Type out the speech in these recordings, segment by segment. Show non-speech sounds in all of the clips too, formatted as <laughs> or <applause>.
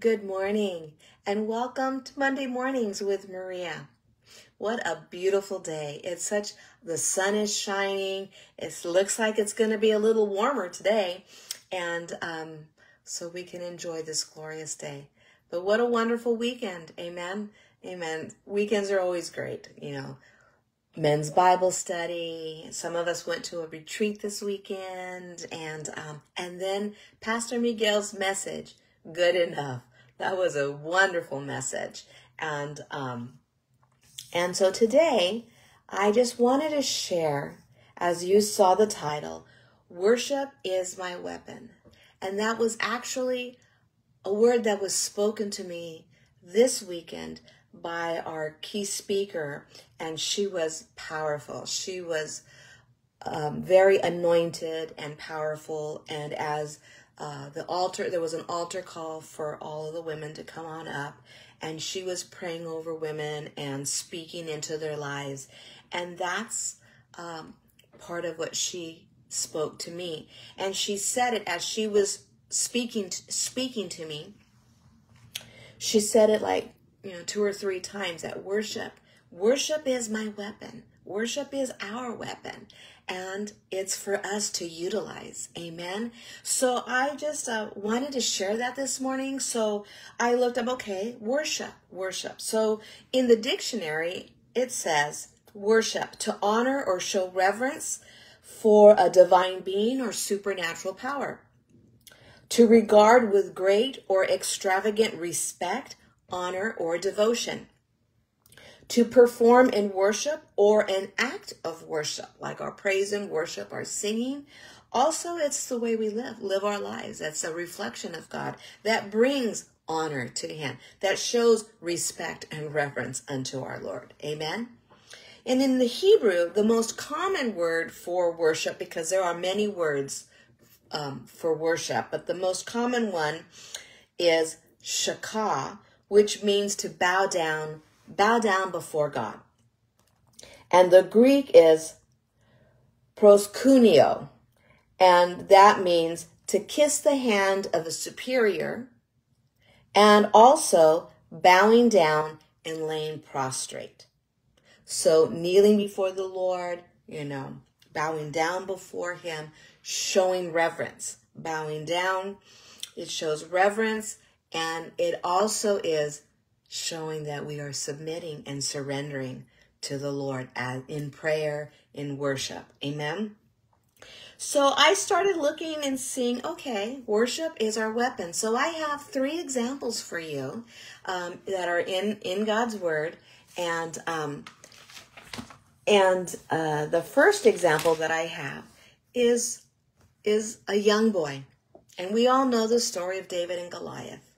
Good morning and welcome to Monday Mornings with Maria. What a beautiful day. It's such, the sun is shining. It looks like it's going to be a little warmer today. And um, so we can enjoy this glorious day. But what a wonderful weekend. Amen. Amen. Weekends are always great, you know. Men's Bible study. Some of us went to a retreat this weekend, and um, and then Pastor Miguel's message, "Good Enough." That was a wonderful message, and um, and so today I just wanted to share, as you saw the title, "Worship is my weapon," and that was actually a word that was spoken to me this weekend by our key speaker, and she was powerful. She was um, very anointed and powerful. And as uh, the altar, there was an altar call for all of the women to come on up, and she was praying over women and speaking into their lives. And that's um, part of what she spoke to me. And she said it as she was speaking to, speaking to me. She said it like you know, two or three times at worship. Worship is my weapon. Worship is our weapon and it's for us to utilize. Amen. So I just uh, wanted to share that this morning. So I looked up, okay, worship, worship. So in the dictionary, it says worship to honor or show reverence for a divine being or supernatural power. To regard with great or extravagant respect honor, or devotion. To perform in worship or an act of worship, like our praise and worship, our singing. Also, it's the way we live, live our lives. That's a reflection of God that brings honor to Him, that shows respect and reverence unto our Lord. Amen. And in the Hebrew, the most common word for worship, because there are many words um, for worship, but the most common one is shakah, which means to bow down, bow down before God. And the Greek is proskuneo, and that means to kiss the hand of a superior and also bowing down and laying prostrate. So kneeling before the Lord, you know, bowing down before him, showing reverence. Bowing down, it shows reverence and it also is showing that we are submitting and surrendering to the Lord as in prayer, in worship. Amen. So I started looking and seeing, okay, worship is our weapon. So I have three examples for you um, that are in in God's Word, and um, and uh, the first example that I have is is a young boy, and we all know the story of David and Goliath.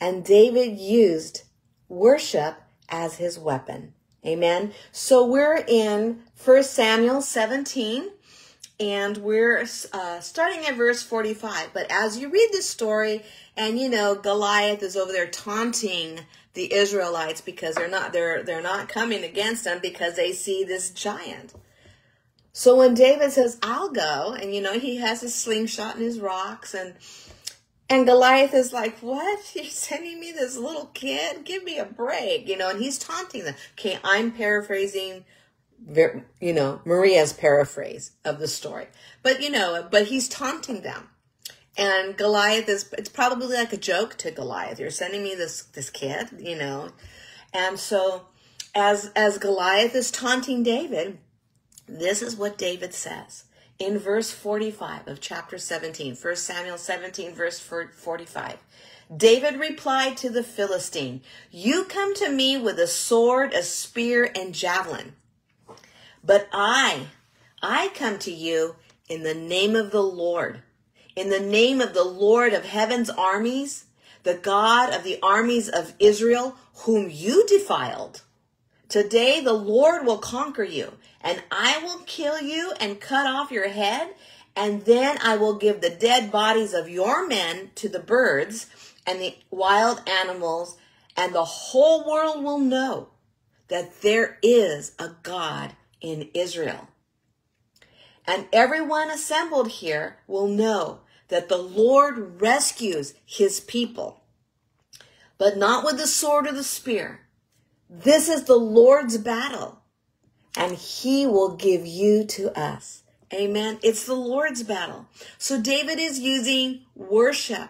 And David used worship as his weapon. Amen. So we're in 1 Samuel 17 and we're uh, starting at verse 45. But as you read this story, and you know, Goliath is over there taunting the Israelites because they're not they're they're not coming against them because they see this giant. So when David says, "I'll go," and you know, he has his slingshot and his rocks and and Goliath is like, What? <laughs> You're sending me this little kid? Give me a break. You know, and he's taunting them. Okay, I'm paraphrasing, you know, Maria's paraphrase of the story. But, you know, but he's taunting them. And Goliath is, it's probably like a joke to Goliath. You're sending me this, this kid, you know. And so as, as Goliath is taunting David, this is what David says in verse 45 of chapter 17, 1 Samuel 17, verse 45. David replied to the Philistine, You come to me with a sword, a spear, and javelin. But I, I come to you in the name of the Lord, in the name of the Lord of heaven's armies, the God of the armies of Israel, whom you defiled. Today the Lord will conquer you, and I will kill you and cut off your head, and then I will give the dead bodies of your men to the birds and the wild animals, and the whole world will know that there is a God in Israel. And everyone assembled here will know that the Lord rescues his people. but not with the sword or the spear. This is the Lord's battle, and he will give you to us. Amen. It's the Lord's battle. So David is using worship,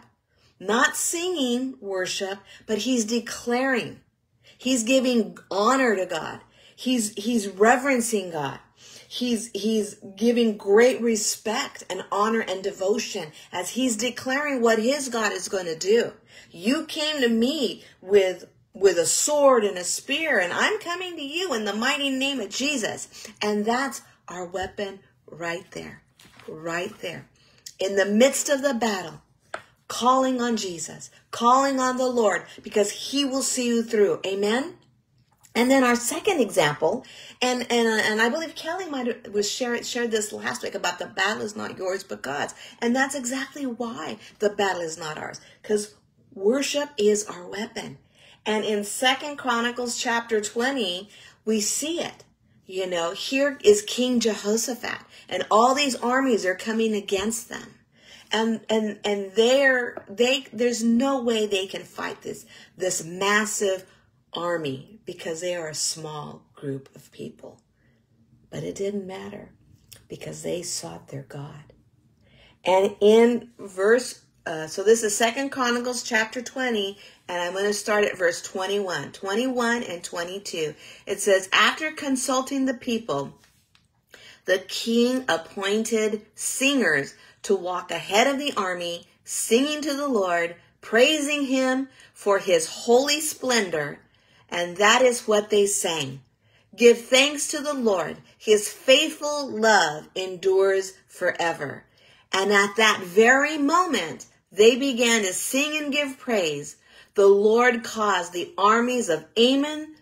not singing worship, but he's declaring. He's giving honor to God. He's, he's reverencing God. He's, he's giving great respect and honor and devotion as he's declaring what his God is going to do. You came to me with with a sword and a spear, and I'm coming to you in the mighty name of Jesus. And that's our weapon right there, right there. In the midst of the battle, calling on Jesus, calling on the Lord, because he will see you through. Amen. And then our second example, and and uh, and I believe Kelly might have was shared shared this last week about the battle is not yours but God's, and that's exactly why the battle is not ours, because worship is our weapon. And in Second Chronicles chapter 20, we see it. You know, here is King Jehoshaphat and all these armies are coming against them. And, and, and they're, they, there's no way they can fight this, this massive army because they are a small group of people. But it didn't matter because they sought their God. And in verse, uh, so this is Second Chronicles chapter 20, and I'm going to start at verse 21, 21 and 22. It says, After consulting the people, the king appointed singers to walk ahead of the army, singing to the Lord, praising him for his holy splendor. And that is what they sang. Give thanks to the Lord. His faithful love endures forever. And at that very moment, they began to sing and give praise the Lord caused the armies of Ammon,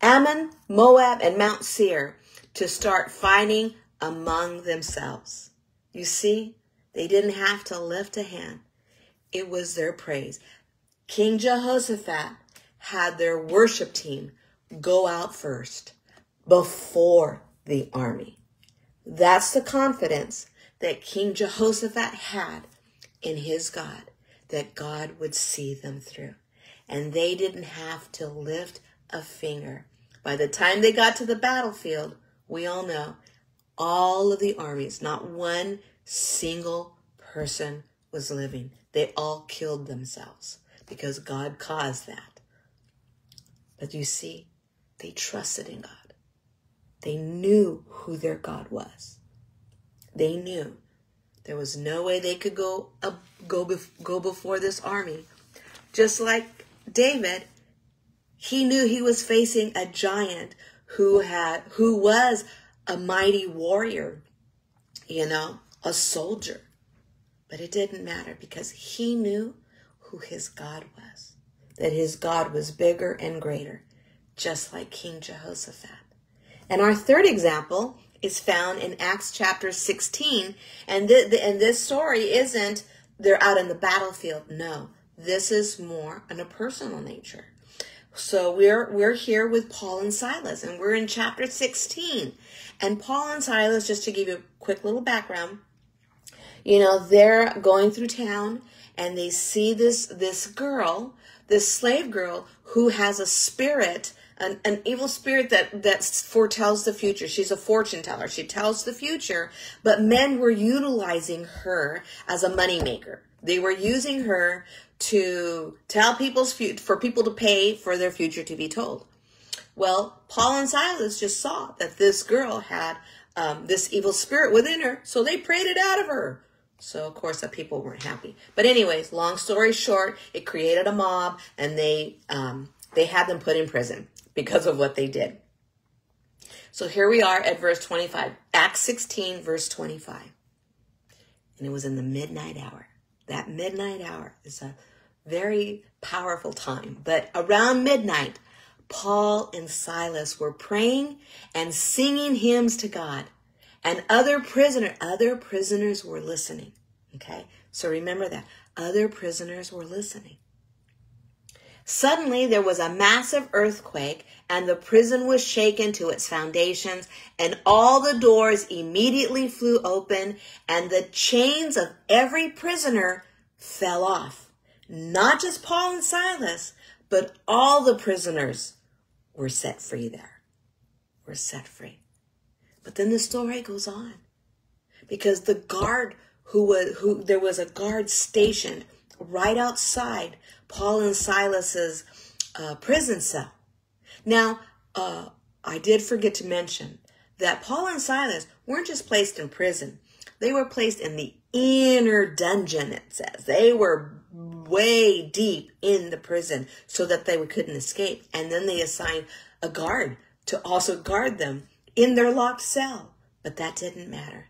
Ammon, Moab, and Mount Seir to start fighting among themselves. You see, they didn't have to lift a hand. It was their praise. King Jehoshaphat had their worship team go out first before the army. That's the confidence that King Jehoshaphat had in his God that God would see them through. And they didn't have to lift a finger. By the time they got to the battlefield, we all know all of the armies, not one single person was living. They all killed themselves because God caused that. But you see, they trusted in God. They knew who their God was. They knew there was no way they could go up, go bef- go before this army. Just like David, he knew he was facing a giant who had who was a mighty warrior, you know, a soldier. But it didn't matter because he knew who his God was. That his God was bigger and greater, just like King Jehoshaphat. And our third example is found in Acts chapter 16. And, th- and this story isn't they're out in the battlefield. No, this is more on a personal nature. So we're we're here with Paul and Silas, and we're in chapter 16. And Paul and Silas, just to give you a quick little background, you know, they're going through town and they see this this girl, this slave girl who has a spirit an, an evil spirit that that foretells the future. She's a fortune teller. She tells the future, but men were utilizing her as a moneymaker. They were using her to tell people's future for people to pay for their future to be told. Well, Paul and Silas just saw that this girl had um, this evil spirit within her, so they prayed it out of her. So of course the people weren't happy. But anyways, long story short, it created a mob, and they um, they had them put in prison because of what they did. So here we are at verse 25, Acts 16, verse 25. And it was in the midnight hour. That midnight hour is a very powerful time. But around midnight, Paul and Silas were praying and singing hymns to God. And other prisoner, other prisoners were listening. Okay? So remember that. Other prisoners were listening. Suddenly there was a massive earthquake and the prison was shaken to its foundations and all the doors immediately flew open and the chains of every prisoner fell off. Not just Paul and Silas, but all the prisoners were set free there. Were set free. But then the story goes on because the guard who was who there was a guard stationed right outside Paul and Silas's uh, prison cell. Now, uh, I did forget to mention that Paul and Silas weren't just placed in prison; they were placed in the inner dungeon. It says they were way deep in the prison so that they couldn't escape, and then they assigned a guard to also guard them in their locked cell. But that didn't matter.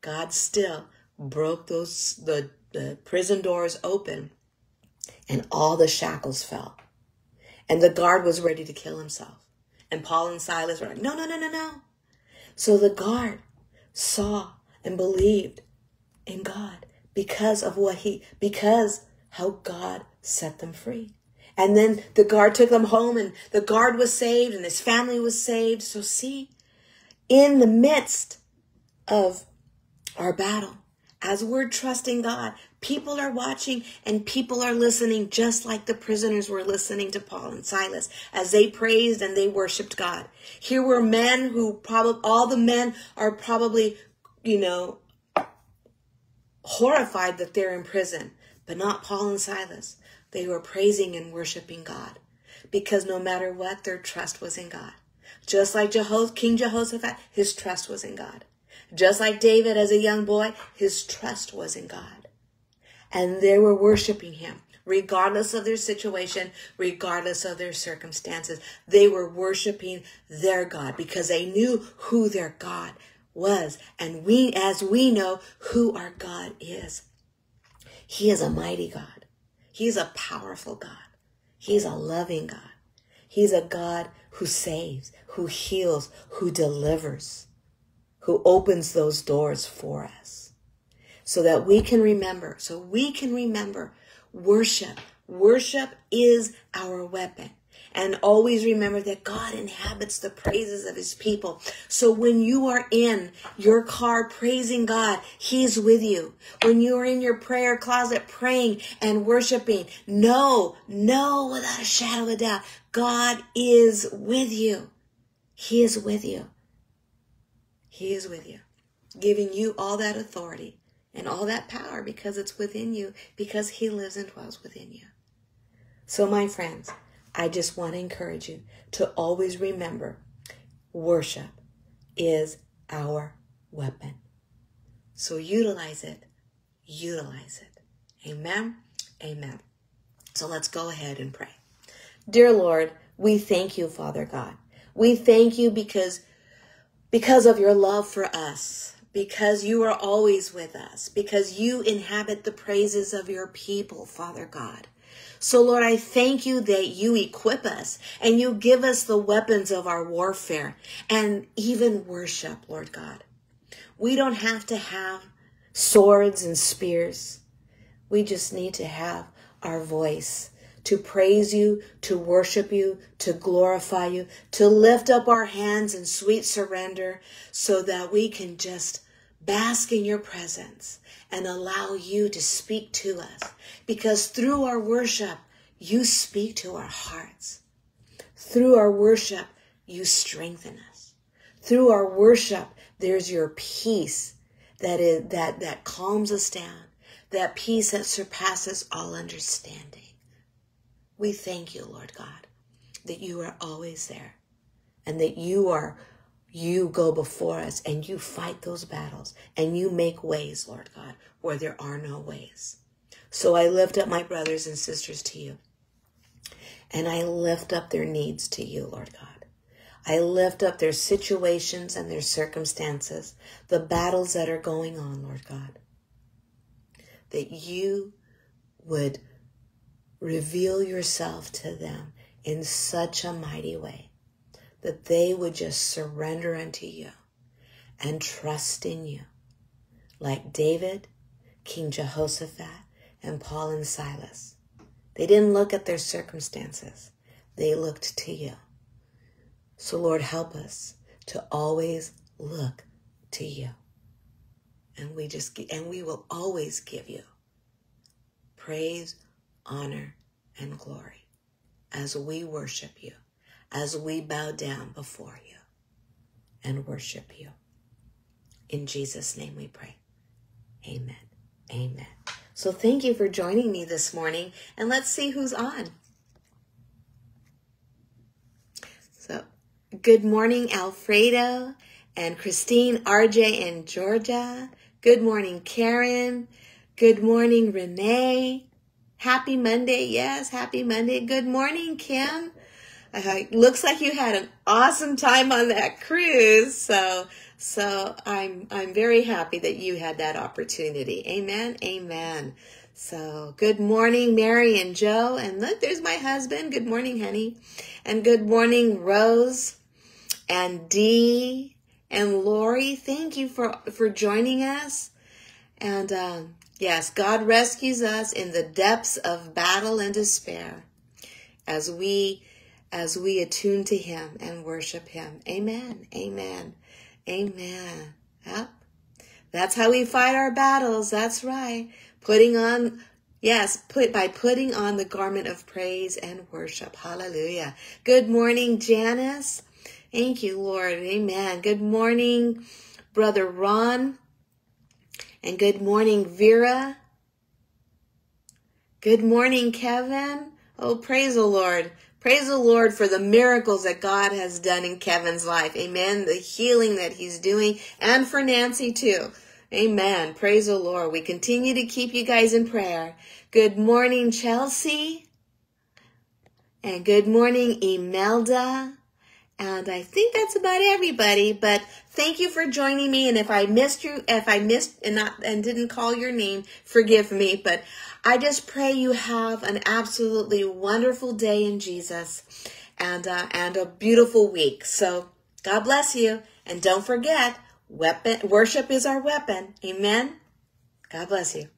God still broke those the, the prison doors open and all the shackles fell. And the guard was ready to kill himself. And Paul and Silas were like, no, no, no, no, no. So the guard saw and believed in God because of what he, because how God set them free. And then the guard took them home and the guard was saved and his family was saved. So see, in the midst of our battle, as we're trusting God, people are watching and people are listening, just like the prisoners were listening to Paul and Silas as they praised and they worshiped God. Here were men who probably, all the men are probably, you know, horrified that they're in prison, but not Paul and Silas. They were praising and worshiping God because no matter what, their trust was in God. Just like Jeho- King Jehoshaphat, his trust was in God. Just like David as a young boy, his trust was in God. And they were worshiping him, regardless of their situation, regardless of their circumstances. They were worshiping their God because they knew who their God was. And we, as we know who our God is, he is a mighty God. He's a powerful God. He's a loving God. He's a God who saves, who heals, who delivers who opens those doors for us so that we can remember, so we can remember worship. Worship is our weapon. And always remember that God inhabits the praises of his people. So when you are in your car praising God, he's with you. When you are in your prayer closet praying and worshiping, know, know without a shadow of a doubt, God is with you. He is with you. He is with you, giving you all that authority and all that power because it's within you, because He lives and dwells within you. So, my friends, I just want to encourage you to always remember worship is our weapon. So, utilize it. Utilize it. Amen. Amen. So, let's go ahead and pray. Dear Lord, we thank you, Father God. We thank you because because of your love for us, because you are always with us, because you inhabit the praises of your people, Father God. So, Lord, I thank you that you equip us and you give us the weapons of our warfare and even worship, Lord God. We don't have to have swords and spears. We just need to have our voice to praise you, to worship you, to glorify you, to lift up our hands in sweet surrender so that we can just bask in your presence and allow you to speak to us. Because through our worship, you speak to our hearts. Through our worship, you strengthen us. Through our worship, there's your peace that is that that calms us down, that peace that surpasses all understanding. We thank you, Lord God, that you are always there and that you are you go before us and you fight those battles and you make ways, Lord God, where there are no ways. So I lift up my brothers and sisters to you. And I lift up their needs to you, Lord God. I lift up their situations and their circumstances, the battles that are going on, Lord God. That you would reveal yourself to them in such a mighty way that they would just surrender unto you and trust in you. Like David, King Jehoshaphat, and Paul and Silas. They didn't look at their circumstances. They looked to you. So Lord, help us to always look to you. And we just, and we will always give you praise, honor, and glory. as we worship you, as we bow down before you and worship you. In Jesus' name we pray. Amen. Amen. So thank you for joining me this morning, and let's see who's on. So, good morning, Alfredo and Christine, RJ, and Georgia. Good morning, Karen. Good morning, Renee. Happy Monday. Yes, happy Monday. Good morning, Kim. Uh, looks like you had an awesome time on that cruise. So, so I'm, I'm very happy that you had that opportunity. Amen. Amen. So good morning, Mary and Joe. And look, there's my husband. Good morning, honey. And good morning, Rose and Dee and Lori. Thank you for, for joining us. And, um, yes, God rescues us in the depths of battle and despair as we as we attune to him and worship him. Amen. Amen. Amen. Yep. That's how we fight our battles. That's right. Putting on, yes, put by putting on the garment of praise and worship. Hallelujah. Good morning, Janice. Thank you, Lord. Amen. Good morning, Brother Ron. And good morning, Vera. Good morning, Kevin. Oh, praise the Lord. Praise the Lord for the miracles that God has done in Kevin's life. Amen. The healing that he's doing and for Nancy too. Amen. Praise the Lord. We continue to keep you guys in prayer. Good morning, Chelsea. And good morning, Imelda. And I think that's about everybody, but thank you for joining me. And if I missed you, if I missed and not, and didn't call your name, forgive me, but I just pray you have an absolutely wonderful day in Jesus and, uh, and a beautiful week. So God bless you. And don't forget, weapon, worship is our weapon. Amen. God bless you.